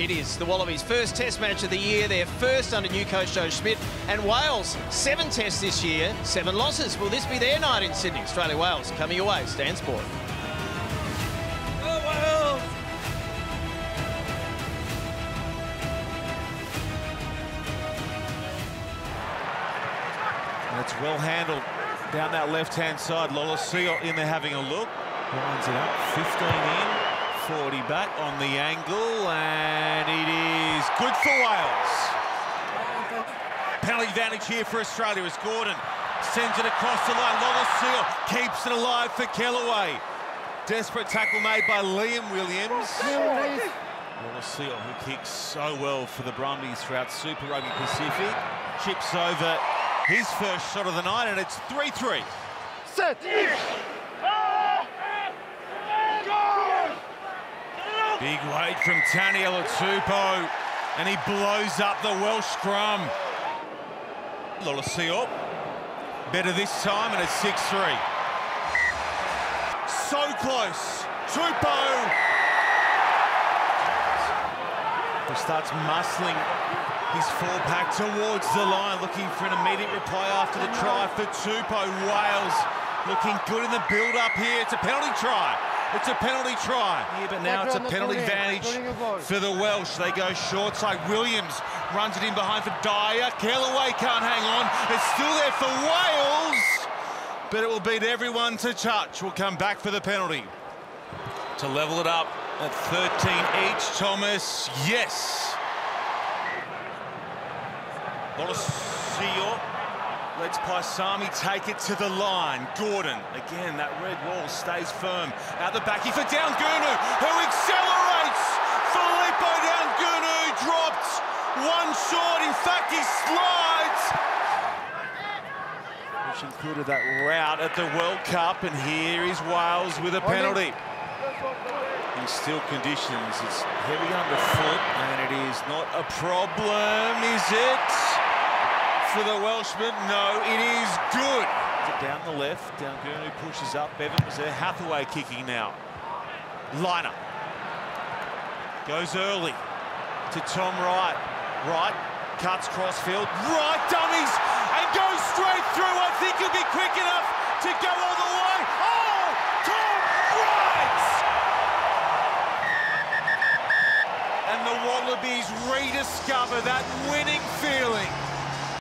It is the Wallabies' first Test match of the year, their first under new coach Joe Schmidt. And Wales, seven Tests this year, seven losses. Will this be their night in Sydney? Australia Wales coming your way. Stan Sport. Oh, That's well handled down that left-hand side. Lolesio in there having a look. Lines it up, 15 in, 40 back on the angle, and it is good for Wales. Penalty advantage here for Australia as Gordon sends it across the line. Lolesio keeps it alive for Kellaway. Desperate tackle made by Liam Williams. Lolesio, who kicks so well for the Brumbies throughout Super Rugby Pacific, chips over his first shot of the night, and it's 3-3. Set! Big weight from Taniela Tupou, and he blows up the Welsh scrum. Lolesio, better this time, and it's 6-3. So close, Tupou. He starts muscling his four pack towards the line, looking for an immediate reply after the try for Tupou. Wales looking good in the build-up here. It's a penalty try. It's a penalty try. Yeah, but now it's a penalty advantage for the Welsh. They go short side. Williams runs it in behind for Dyer. Kellaway can't hang on. It's still there for Wales, but it will beat everyone to touch. We'll come back for the penalty. To level it up at 13 each. Thomas, yes. Lolesio lets Paisami take it to the line. Gordon, again, that red wall stays firm. Out the back, for Daugunu, who accelerates. Filipo Daugunu dropped one short. In fact, he slides. Which included that route at the World Cup, and here is Wales with a penalty. In still conditions, it's heavy underfoot, and it is not a problem, is it? for the Welshman? No, it is good. Down the left, down Who pushes up. Bevan was there. Hathaway kicking now. Liner goes early to Tom Wright. Wright cuts crossfield. Wright dummies and goes straight through. I think he'll be quick enough to go all the way. Oh, Tom Wright! And the Wallabies rediscover that winning feeling.